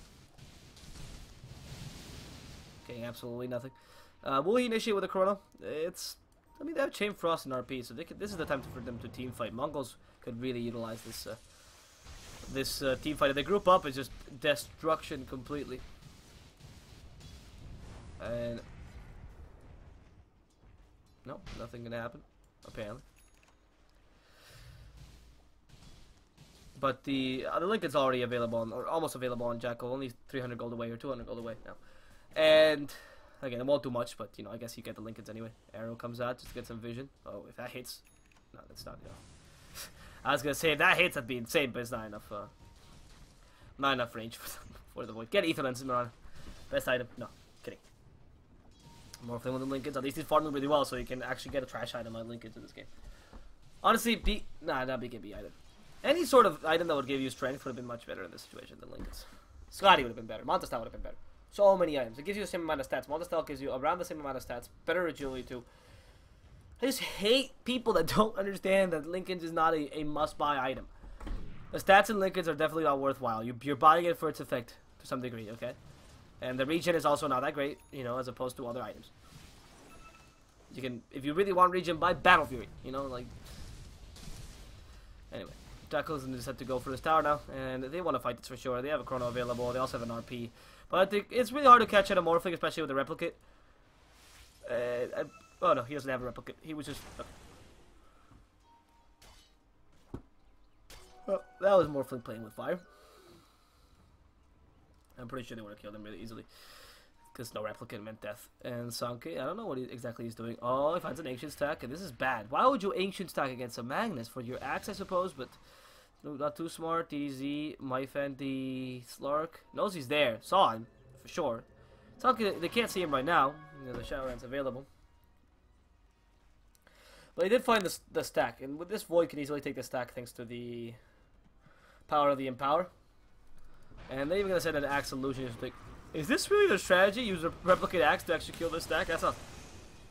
S1: Getting absolutely nothing. Uh, will he initiate with a chrono? It's I mean they have Chain Frost and RP, so this is the time for them to team fight. Mongolz could really utilize this uh, this uh, team fight. If they group up, it's just destruction completely. And nope, nothing gonna happen. Apparently. But the uh, the link is already available on, or almost available on Jackal. Only 300 gold away or 200 gold away now. And again, it won't do much, but you know, I guess you get the Linken's anyway. Arrow comes out just to get some vision. Oh, if that hits, no, that's not. Know. *laughs* I was gonna say if that hits, that'd be insane, but it's not enough. Uh, not enough range *laughs* for, for the void. Get Aether Lens, Miran. Best item. No, kidding. Morphling with the Linken's. At least he's farming really well, so you can actually get a trash item on Linken's in this game. Honestly, B. Nah, not BKB item. Any sort of item that would give you strength would have been much better in this situation than Linken's. Skadi would have been better. Manta Style would have been better. So many items. It gives you the same amount of stats. Manta Style gives you around the same amount of stats. Better agility too. I just hate people that don't *laughs* understand that Linken's is not a, a must-buy item. The stats in Linken's are definitely not worthwhile. You, you're buying it for its effect to some degree, okay? And the regen is also not that great, you know, as opposed to other items. You can, if you really want regen, buy Battle Fury, you know, like... Anyway, Jackals and they just have to go for this tower now, and they want to fight this for sure. They have a Chrono available, they also have an RP. But I it's really hard to catch Anamorphic, especially with a Replicate. Uh, Oh no, he doesn't have a replicate. He was just... Okay. Well, that was Morphling playing with fire. I'm pretty sure they would have killed him really easily. Because no replicant meant death. And Sanke, I don't know what he, exactly he's doing. Oh, he finds an Ancient stack, and this is bad. Why would you Ancient stack against a Magnus? For your axe, I suppose, but... Not too smart. DDZ, Myfan, the Slark. Knows he's there. Saw him, for sure. Sanke, they can't see him right now. You know, the Shadowrun's available. But he did find the, the stack, and with this Void can easily take the stack thanks to the power of the Empower. And they're even going to send an Axe Illusion. Like, is this really their strategy? Use a Replicate Axe to actually kill this stack? That's not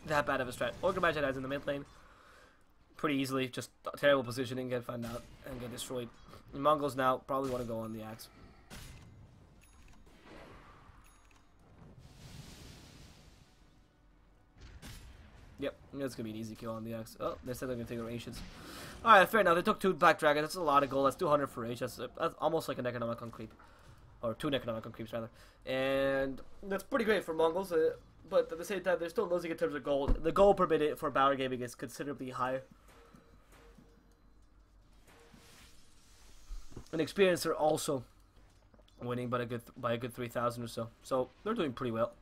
S1: that bad of a strat. Ogre Magi dies in the mid lane. Pretty easily, just terrible positioning, get found out, and get destroyed. The Mongolz now probably want to go on the Axe. Yep, that's gonna be an easy kill on the Axe. Oh, they said they're gonna take the Ancients. Alright, fair enough. They took two Black Dragons. That's a lot of gold. That's 200 for H. That's, that's almost like an Necronomicon creep. Or two Necronomicon creeps, rather. And that's pretty great for Mongolz. Uh, but at the same time, they're still losing in terms of gold. The gold per minute for Power Gaming is considerably higher. And experience are also winning by a good by a good 3,000 or so. So they're doing pretty well.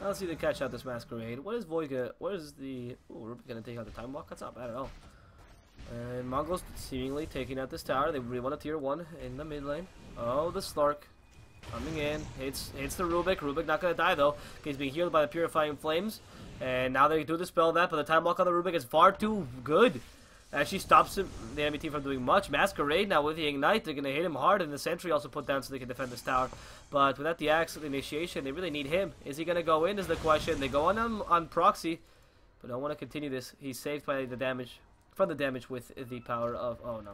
S1: I don't see the catch out this masquerade. What is Void gonna, what is the, ooh, Rubik gonna take out the time walk? That's not bad at all. And Mongolz seemingly taking out this tower. They really want a tier 1 in the mid lane. Oh, the Slark coming in. Hits hits the Rubik. Rubik not gonna die though. He's being healed by the Purifying Flames. And now they do dispel that, but the time walk on the Rubik is far too good. Actually stops him, the enemy team from doing much. Masquerade now with the Ignite, they're going to hit him hard, and the Sentry also put down so they can defend this tower. But without the Axe initiation, they really need him. Is he going to go in is the question. They go on him on Proxy, but don't want to continue this. He's saved by the damage, from the damage with the power of, oh no.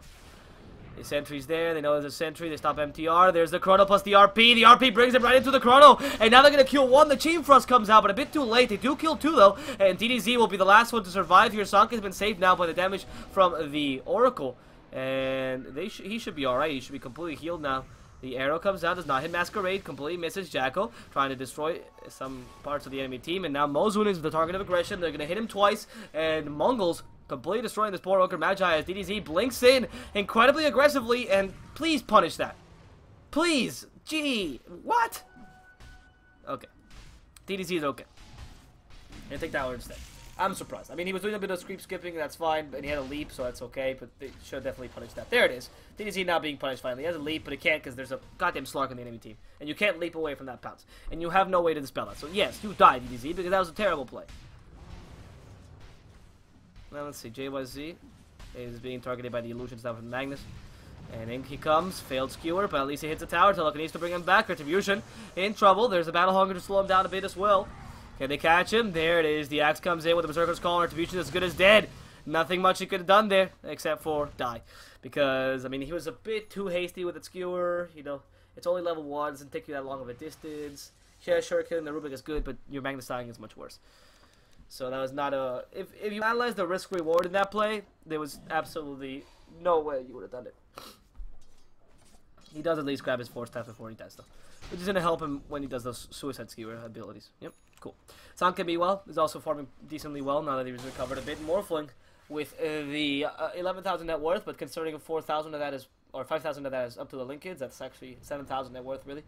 S1: The sentry's there. They know there's a sentry. They stop MTR. There's the chrono plus the RP. The RP brings him right into the chrono. And now they're going to kill one. The Chain Frost comes out, but a bit too late. They do kill two, though. And DDZ will be the last one to survive here. Sanke has been saved now by the damage from the Oracle. And they sh he should be alright. He should be completely healed now. The arrow comes out, does not hit Masquerade, completely misses Jackal, trying to destroy some parts of the enemy team. And now Mozun is the target of aggression. They're going to hit him twice. And Mongolz completely destroying this poor Ogre Magi as DDZ blinks in incredibly aggressively, and please punish that. Please. Gee. What? Okay. DDZ is okay. I take that word instead. I'm surprised. I mean, he was doing a bit of creep skipping, that's fine, and he had a leap, so that's okay, but they should definitely punish that. There it is. DDZ now being punished finally. He has a leap, but he can't because there's a goddamn Slark on the enemy team. And you can't leap away from that pounce. And you have no way to dispel that. So yes, you died, DDZ, because that was a terrible play. Now let's see, JYC is being targeted by the illusions now from Magnus. And in he comes, failed skewer, but at least he hits the tower. To look. He needs to bring him back. Retribution in trouble. There's a Battle Hunger to slow him down a bit as well. Can they catch him? There it is. The axe comes in with the Berserker's Call. Retribution as good as dead. Nothing much he could have done there except for die. Because, I mean, he was a bit too hasty with the skewer. You know, it's only level 1. It doesn't take you that long of a distance. Yeah, Shuriken, the Rubik is good, but your Magnus dying is much worse. So that was not a... If, if you analyze the risk-reward in that play, there was absolutely no way you would have done it. He does at least grab his force staff before he dies, though. Which is going to help him when he does those suicide skewer abilities. Yep. Cool. Sanke be well is also farming decently well now that he's recovered a bit. Morphling with uh, the uh, 11,000 net worth, but considering 4,000 of that is, or 5,000 of that is up to the Linken's, that's actually 7,000 net worth really.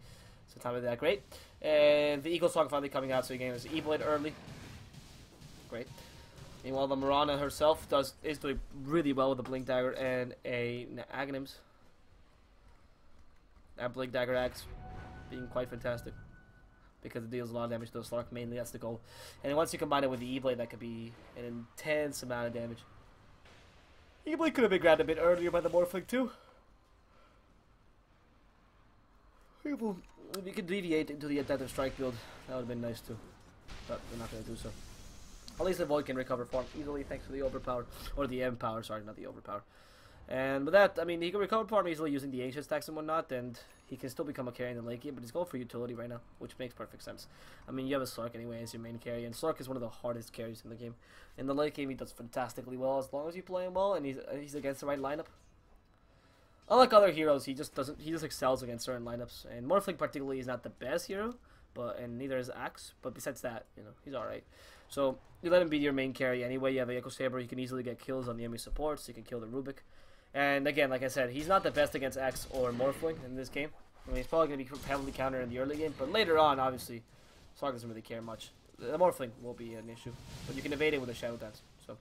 S1: So it's not really that great. And the Eaglesong finally coming out, so he gains E-Blade early. Great. Meanwhile, the Mirana herself does is doing really well with the Blink Dagger and a Aghanims. That Blink Dagger axe being quite fantastic because it deals a lot of damage to the Slark. Mainly, that's the goal. And once you combine it with the E-Blade, that could be an intense amount of damage. E-Blade could have been grabbed a bit earlier by the Morphling, too. If you could deviate into the Adaptive Strike build, that would have been nice, too. But we're not going to do so. At least the Void can recover form easily thanks to the Overpower. Or the Empower, sorry, not the Overpower. And with that, I mean, he can recover farm easily using the ancient stacks and whatnot, and he can still become a carry in the late game, but he's going for utility right now, which makes perfect sense. I mean, you have a Slark anyway as your main carry, and Slark is one of the hardest carries in the game. In the late game, he does fantastically well as long as you play him well, and he's uh, he's against the right lineup. Unlike other heroes, he just doesn't he just excels against certain lineups, and Morphling particularly is not the best hero, but and neither is Axe. But besides that, you know, he's all right. So you let him be your main carry anyway. You have a Echo Saber, you can easily get kills on the enemy supports. You can kill the Rubik. And again, like I said, he's not the best against Axe or Morphling in this game. I mean, he's probably going to be heavily countered in the early game, but later on, obviously, Slark doesn't really care much. The Morphling will be an issue, but you can evade it with a Shadow Dance, so...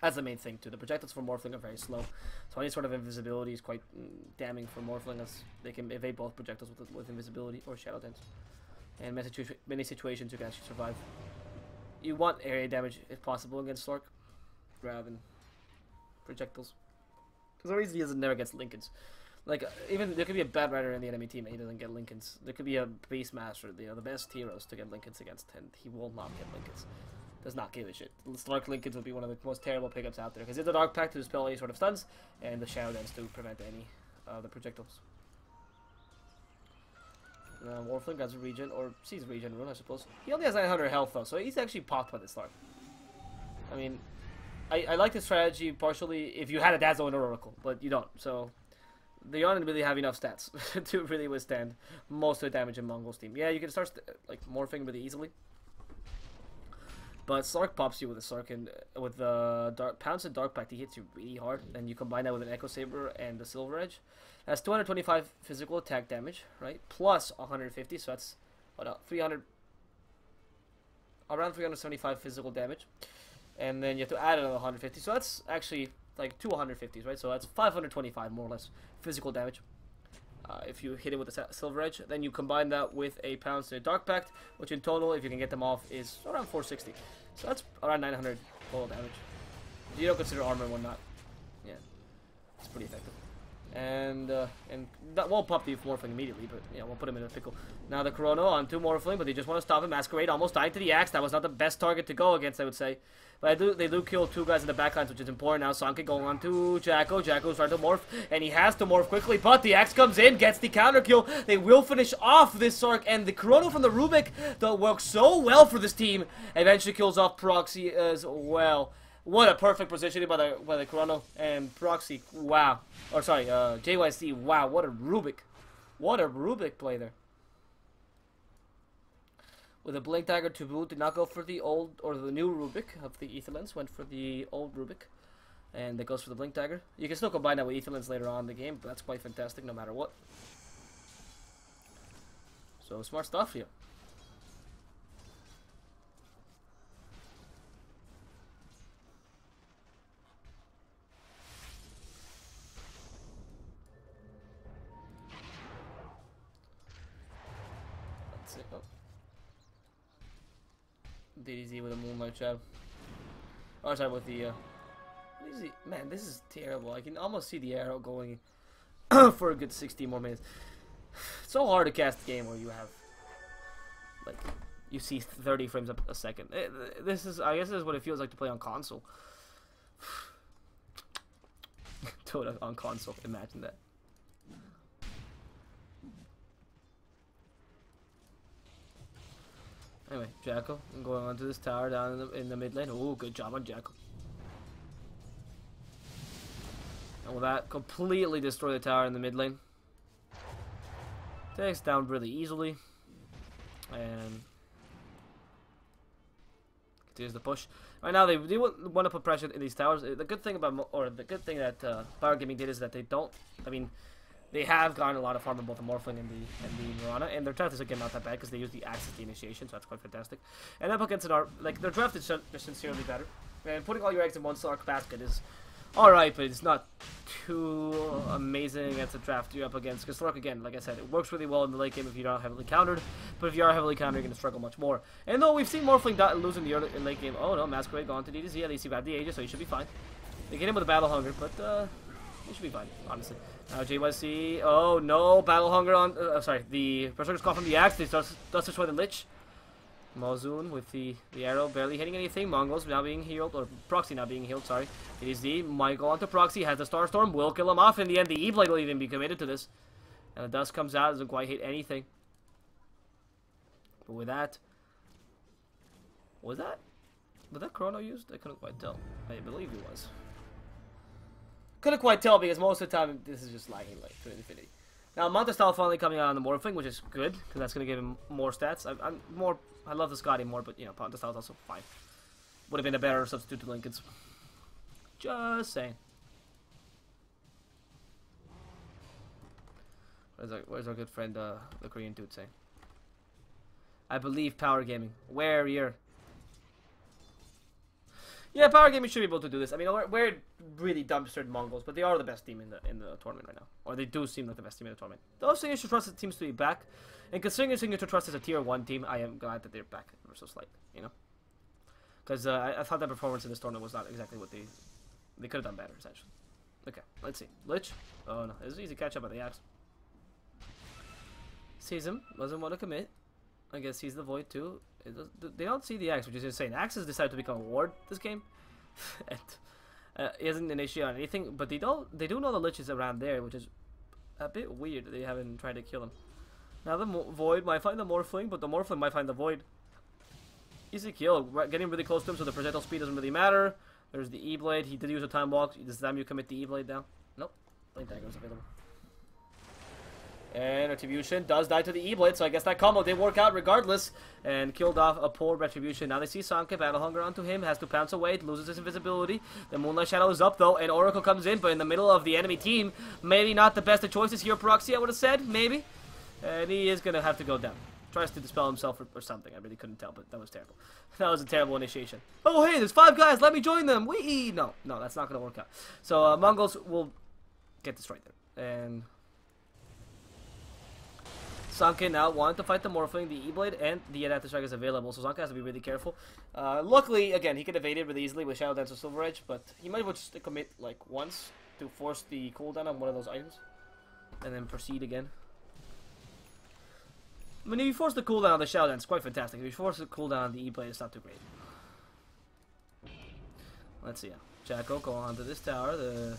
S1: That's the main thing, too. The projectiles for Morphling are very slow, so any sort of invisibility is quite mm, damning for Morphling, as they can evade both projectiles with, with invisibility or Shadow Dance. And many, many situations you can actually survive. You want area damage, if possible, against Slark, rather than projectiles. Because the reason he doesn't never gets Linken's. Like, even there could be a Batrider in the enemy team and he doesn't get Linken's. There could be a Beastmaster, you know, the best heroes to get Linken's against, and he will not get Linken's. Does not give a shit. Dark Linken's would be one of the most terrible pickups out there, because it's a Dark Pact to dispel any sort of stuns, and the Shadow Dance to prevent any of uh, the projectiles. Uh, Morphling has a regen, or sees regen rune, I suppose. He only has 900 health, though, so he's actually popped by the start. I mean, I, I like the strategy partially if you had a Dazzle and Oracle, but you don't. So they don't really have enough stats *laughs* to really withstand most of the damage in Mongolz team. Yeah, you can start like morphing really easily. But Slark pops you with a Slark and uh, with the dark pounce and dark pact, he hits you really hard. And you combine that with an Echo Saber and the Silver Edge. That's 225 physical attack damage, right? Plus 150, so that's what 300 around 375 physical damage and then you have to add another 150. So that's actually like two 150s, right? So that's 525 more or less physical damage. Uh, if you hit it with a silver edge, then you combine that with a pounce dark pact, which in total, if you can get them off, is around 460. So that's around 900 total damage. You don't consider armor and whatnot. Yeah, it's pretty effective and uh, and that won't pop the Morphling immediately, but yeah, we'll put him in a pickle. Now the Chrono on two Morphling, but they just want to stop him. Masquerade almost dying to the axe. That was not the best target to go against, I would say. But do, they do kill two guys in the backlines, which is important. Now Sanke going on to Jacko. Jacko's trying to morph, and he has to morph quickly, but the axe comes in, gets the counter kill. They will finish off this Slark, and the Chrono from the Rubik that works so well for this team eventually kills off Proxy as well. What a perfect positioning by the by the Chrono and Proxy. Wow. Or sorry, uh, JYC. Wow, what a Rubik. What a Rubik play there. With a Blink Dagger to boot, did not go for the old or the new Rubik of the Aetherlens, went for the old Rubik. And it goes for the Blink Dagger. You can still combine that with Aetherlens later on in the game, but that's quite fantastic no matter what. So smart stuff here. Moonlight. Oh, sorry, with the. Uh? Man, this is terrible. I can almost see the arrow going *clears throat* for a good 60 more minutes. It's *sighs* so hard to cast a game where you have like you see 30 frames a, second. It, eh, this is, I guess, this is what it feels like to play on console. *sighs* It on console. Imagine that. Anyway, Jackal going onto this tower down in the, in the mid lane. Oh, good job on Jackal. And will that completely destroy the tower in the mid lane? Takes down really easily. And continues the push. Right now, they do want to put pressure in these towers. The good thing about, or the good thing that uh, Power Gaming did is that they don't. I mean, they have gotten a lot of farm in both the Morphling and the and the Mirana, and their draft is again not that bad because they use the Axis the initiation, so that's quite fantastic. And up against an art, like their draft is sincerely better. And putting all your eggs in one Slark basket is alright, but it's not too amazing at the draft you're up against. Because Slark, again, like I said, it works really well in the late game if you're not heavily countered. But if you are heavily countered, you're going to struggle much more. And though we've seen Morphling lose in the early, in late game, oh no, Masquerade gone to DDZ. At least you have the Aegis, so he should be fine. They get him with a Battle Hunger, but uh, should be fine, honestly. Now JYC, oh no, Battle Hunger on, uh, sorry, the Berserker's Call from the Axe, He does, destroy the Lich. Malzun with the, the arrow barely hitting anything. Mongolz now being healed, or Proxy now being healed, sorry. It is the Michael onto Proxy, has the Starstorm, will kill him off. In the end, the E-Blade will even be committed to this. And the dust comes out, doesn't quite hit anything. But with that... Was that... Was that Chrono used? I couldn't quite tell. I believe it was. Couldn't quite tell because most of the time this is just lagging like to infinity. Now Manta Style finally coming out on the Morphling, which is good because that's going to give him more stats. I, am more I love the Skadi more, but you know, Pontus is also fine. Would have been a better substitute to Linken's. Just saying. Where's our, where's our good friend, uh, the Korean dude saying? I believe Power Gaming. Where you're. Yeah, Power Gaming should be able to do this. I mean, we're, really dumpstered Mongolz, but they are the best team in the in the tournament right now, or they do seem like the best team in the tournament. You should trust seems to be back. And considering Signature Trust is a tier 1 team, I am glad that they're back ever so slightly, you know? Because uh, I, I, thought that performance in this tournament was not exactly what they... They could have done better, essentially. Okay, let's see. Lich? Oh no, it was easy catch up at the axe. Sees him, doesn't want to commit. I guess he's the Void too. Does, they don't see the axe, which is insane. Axe has decided to become a ward this game. *laughs* and uh, he hasn't initiated on anything, but they don't. They do know the Lich is around there, which is a bit weird. They haven't tried to kill him. Now the Void might find the Morphling, but the Morphling might find the Void. Easy kill. Getting really close to him, so the projectile speed doesn't really matter. There's the E-Blade. He did use a Time Walk. This time you commit the E-Blade down. Nope. Blade Dagger is available. And Retribution does die to the E-Blade, so I guess that combo did work out regardless. And killed off a poor Retribution. Now they see Sanke, Battle Hunger onto him, has to pounce away, loses his invisibility. The Moonlight Shadow is up though, and Oracle comes in, but in the middle of the enemy team. Maybe not the best of choices here, Proxy, I would have said, maybe. And he is going to have to go down. Tries to dispel himself or, or, something. I really couldn't tell, but that was terrible. *laughs* That was a terrible initiation. Oh, hey, there's five guys. Let me join them. Wee! No, no, that's not going to work out. So, uh, Mongolz will get destroyed there. And... Sanke now wanted to fight the Morphling, the E-Blade, and the Adaptive Strike is available, so Sanke has to be really careful. Uh, luckily, again, he could evade it really easily with Shadow Dance or Silver Edge, but he might well just commit, like, once to force the cooldown on one of those items, and then proceed again. I mean, if you force the cooldown on the Shadow Dance, it's quite fantastic. If you force the cooldown on the E-Blade, it's not too great. Let's see. Jacko go onto this tower. The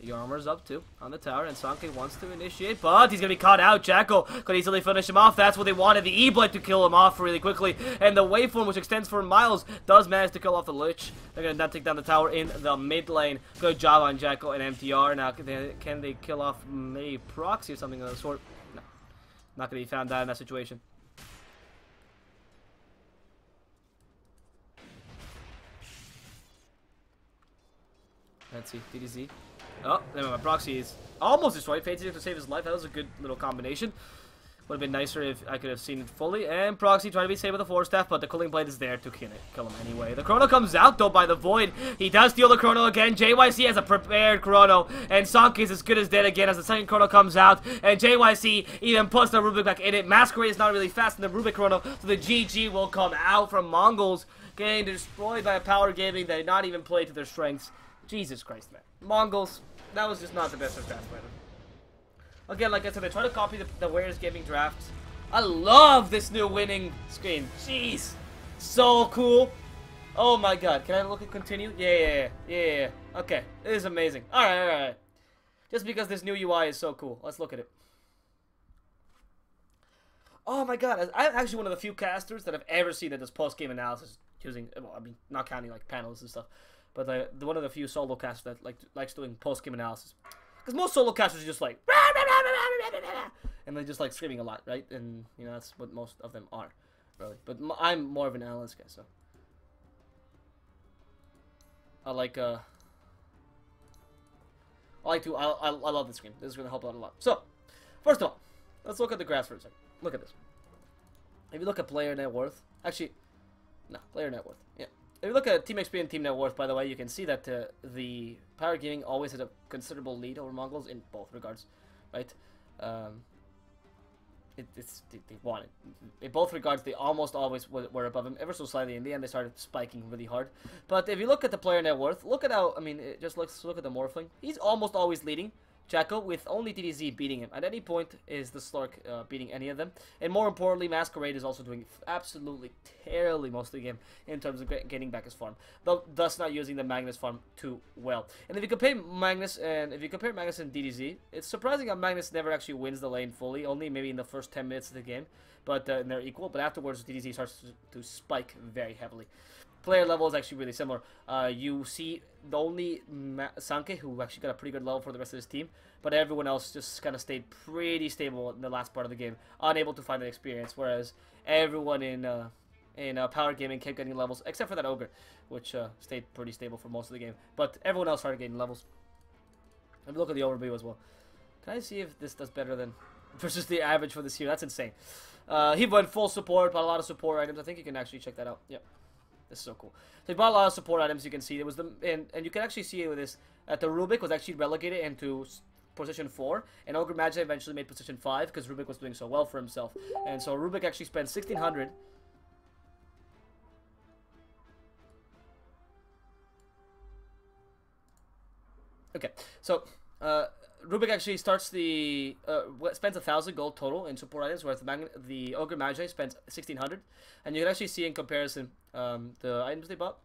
S1: the armor's up too on the tower, and Sanke wants to initiate, but he's gonna be caught out. Jackal could easily finish him off. That's what they wanted. The E-Blade to kill him off really quickly, and the waveform, which extends for miles, does manage to kill off the Lich. They're gonna now take down the tower in the mid lane. Good job on Jacko and MTR. Now, can they, can they kill off maybe Proxy or something of the sort? No. Not to be found out in that situation. Let's see. DDZ. Oh, anyway, my proxy is almost destroyed. Fades to save his life. That was a good little combination. Would have been nicer if I could have seen it fully. And Proxy trying to be saved with the Force Staff, but the Culling Blade is there to kill, it, kill him anyway. The Chrono comes out, though, by the Void. He does steal the Chrono again. JYC has a prepared Chrono, and Sanke is as good as dead again as the second Chrono comes out. And JYC even puts the Rubik back in it. Masquerade is not really fast in the Rubik Chrono, so the GG will come out from Mongolz, getting destroyed by a Power Gaming that did not even play to their strengths. Jesus Christ, man. Mongolz, that was just not the best of fast Again, like I said, I try to copy the, the Warriors Gaming drafts. I love this new winning screen. Jeez. So cool. Oh my god. Can I look at continue? Yeah, yeah, yeah. Yeah, yeah. Okay. It is amazing. Alright, alright. Just because this new UI is so cool. Let's look at it. Oh my god. I'm actually one of the few casters that I've ever seen that does post-game analysis using, well, I mean, not counting like panels and stuff. But the, one of the few solo casters that like likes doing post-game analysis. Because most solo casters are just like, and they're just like screaming a lot, right? And you know that's what most of them are, really. But I'm more of an analyst guy, so I like uh, I like to I I, I love this game. This is gonna help out a lot. So, first of all, let's look at the graphs for a second. Look at this. If you look at player net worth, actually, no, player net worth. Yeah, if you look at Team XP and Team Net Worth, by the way, you can see that uh, the Power Gaming always had a considerable lead over Mongolz in both regards, right? Um, it, it's they, they won it. In both regards, they almost always were above him, ever so slightly. In the end, they started spiking really hard. But if you look at the player net worth, look at how I mean, it just looks look at the Morphling. He's almost always leading. Jacko with only DDZ beating him. At any point is the Slark uh, beating any of them. And more importantly, Masquerade is also doing absolutely terribly most of the game in terms of getting back his farm. Though, thus not using the Magnus farm too well. And if you compare Magnus and if you compare Magnus and DDZ, it's surprising how Magnus never actually wins the lane fully. Only maybe in the first 10 minutes of the game. But uh, they're equal. But afterwards, DDZ starts to, to spike very heavily player level is actually really similar. Uh, you see the only Ma Sanke who actually got a pretty good level for the rest of his team, but everyone else just kind of stayed pretty stable in the last part of the game, unable to find an experience. Whereas everyone in uh, in uh, Power Gaming kept getting levels, except for that Ogre, which uh, stayed pretty stable for most of the game. But everyone else started getting levels. Me look at the overview as well. Can I see if this does better than *laughs* versus the average for this year? That's insane. Uh, he went full support, bought a lot of support items. I think you can actually check that out. Yep. This is so cool. So he bought a lot of support items. You can see it was the and and you can actually see it with this that the Rubik was actually relegated into position four, and Ogre Magi eventually made position five because Rubik was doing so well for himself. And so Rubik actually spent sixteen hundred. Okay, so uh, Rubik actually starts the uh, spends a thousand gold total in support items, whereas the, Mag the Ogre Magi spends sixteen hundred, and you can actually see in comparison um, the items they bought.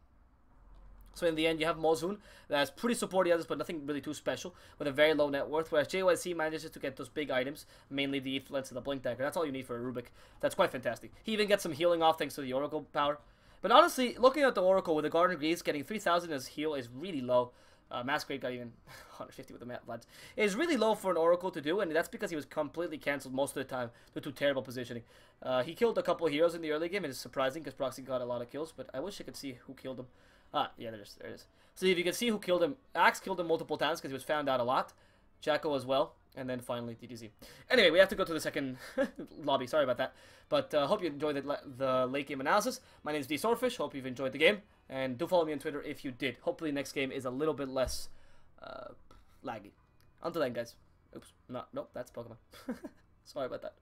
S1: So in the end, you have Mozun that's pretty supporty others, but nothing really too special, with a very low net worth. Whereas JYC manages to get those big items, mainly the Lens and the Blink Dagger. That's all you need for a Rubik. That's quite fantastic. He even gets some healing off thanks to the Oracle power. But honestly, looking at the Oracle with the Guardian Greaves, getting 3,000 as heal is really low. Uh, Masquerade got even *laughs* 150 with the Bloods. It's really low for an Oracle to do, and that's because he was completely cancelled most of the time due to terrible positioning. Uh, he killed a couple heroes in the early game, and it's surprising because Proxy got a lot of kills, but I wish I could see who killed him. Ah, yeah, there's, there it is. So if you can see who killed him, Axe killed him multiple times because he was found out a lot. Jacko as well. And then finally DDZ. Anyway, we have to go to the second *laughs* lobby. Sorry about that. But uh, hope you enjoyed the, the late game analysis. My name is D Swordfish. Hope you've enjoyed the game. And do follow me on Twitter if you did. Hopefully next game is a little bit less uh, laggy. Until then, guys. Oops. No, nope, that's Pokemon. *laughs* Sorry about that.